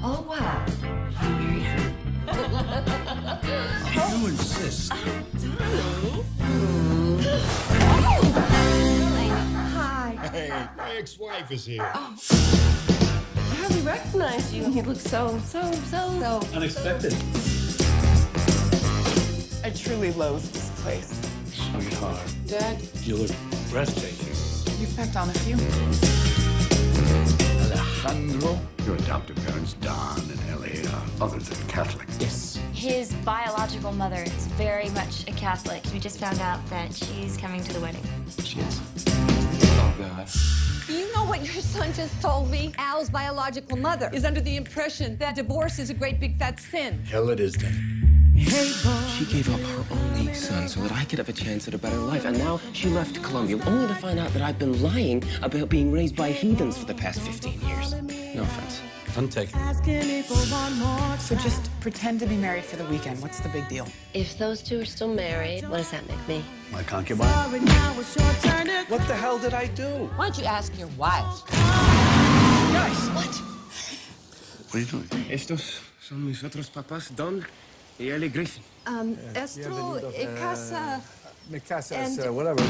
Oh, wow. If you insist. Hi. Hey, my ex-wife is here. Oh. I hardly recognize you. You look so, so, so, so. Unexpected. I truly loathe this place. Sweetheart, Dad. you look breathtaking. You've packed on a few. Alejandro, your adoptive parents, Don and Ellie, are other than Catholic. Yes. His biological mother is very much a Catholic. We just found out that she's coming to the wedding. She is. Oh, God. You know what your son just told me? Al's biological mother is under the impression that divorce is a great big fat sin. Hell it is then. She gave up her only son so that I could have a chance at a better life. And now she left Colombia only to find out that I've been lying about being raised by heathens for the past 15 years. No offense. None taken. So just pretend to be married for the weekend. What's the big deal? If those two are still married, what does that make me? My concubine. What the hell did I do? Why don't you ask your wife? Guys! What? What are you doing? Estos son mis otros papás, Don y Ellie Griffin. Um, Estro, e casa. Mi casa And- uh, whatever.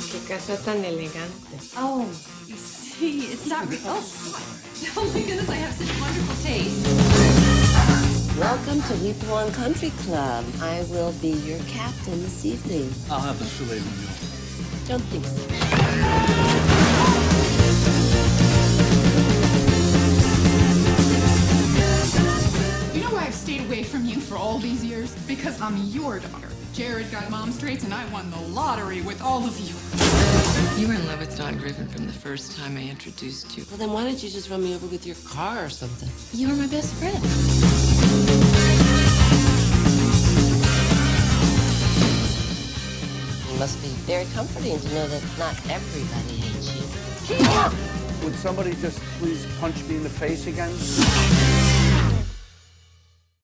Qué casa tan elegante. Oh, you see, it's not. Re- oh, oh my goodness, I have such wonderful taste. Welcome to Weepawan Country Club. I will be your captain this evening. I'll have the filet mignon. Don't think so. For all these years? Because I'm your daughter. Jared got mom's traits and I won the lottery with all of you. You were in love with Don Griffin from the first time I introduced you. Well, then why don't you just run me over with your car or something? You were my best friend. It must be very comforting to know that not everybody hates you. Would somebody just please punch me in the face again?